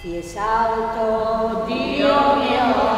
Ti esalto, Dio mio.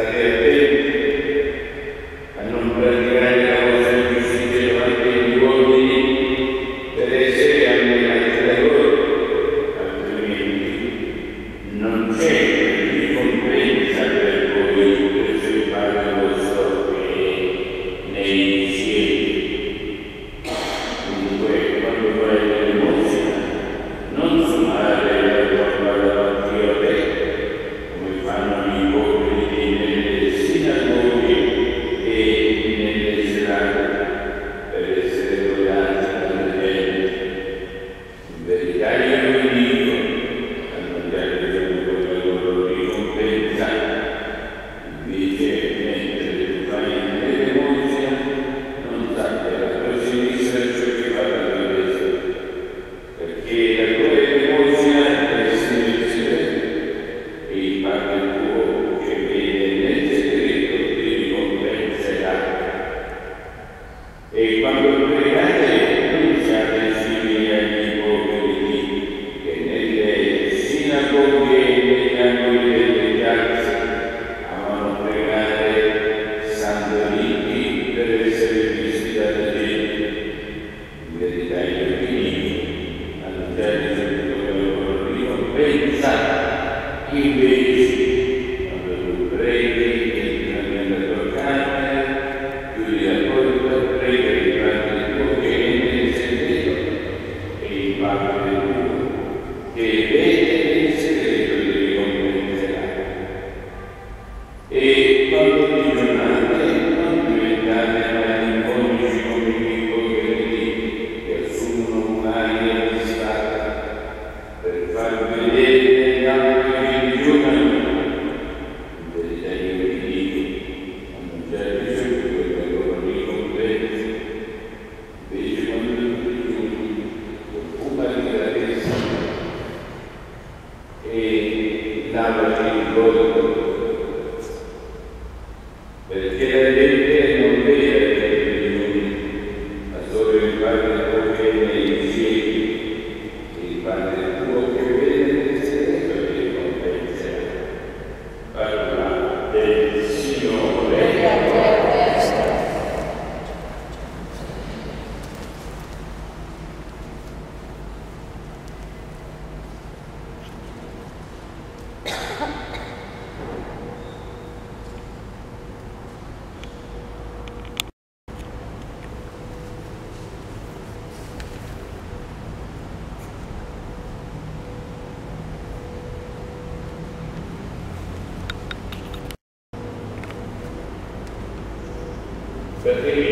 idea E quando that they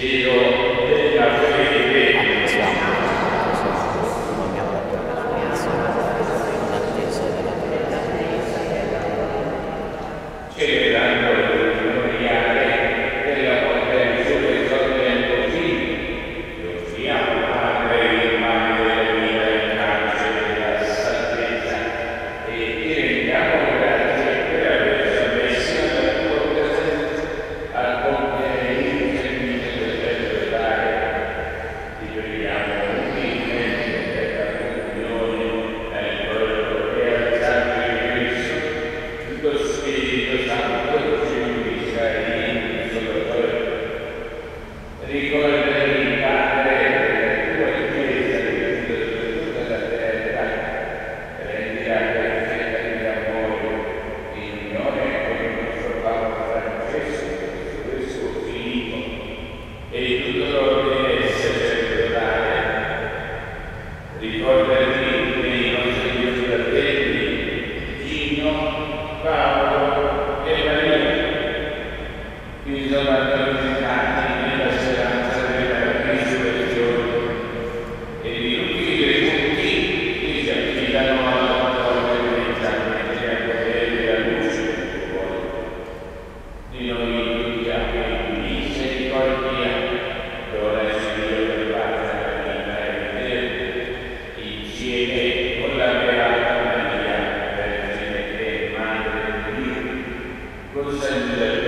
See you. Who's sending that?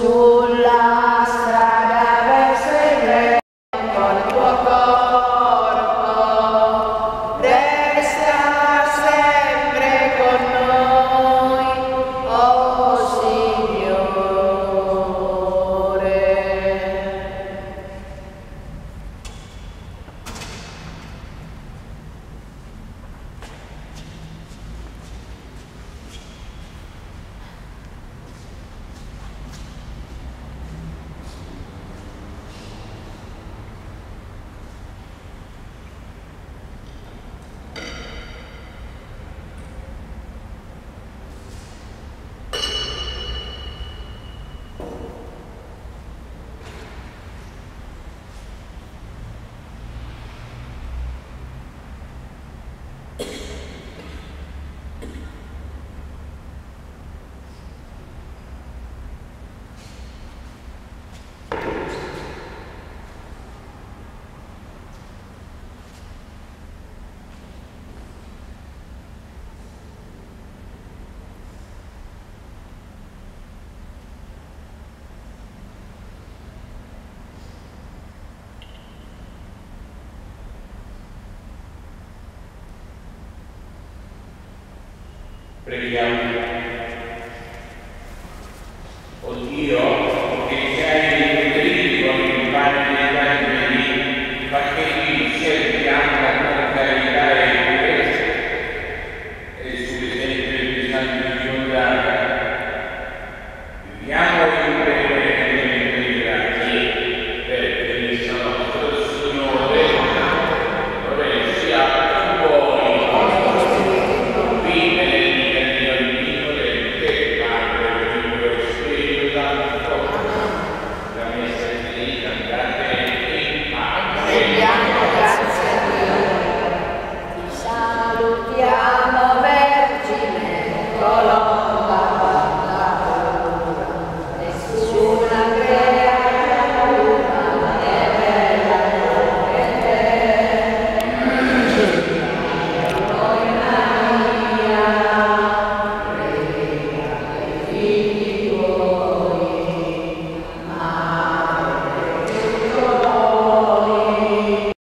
sure. pregar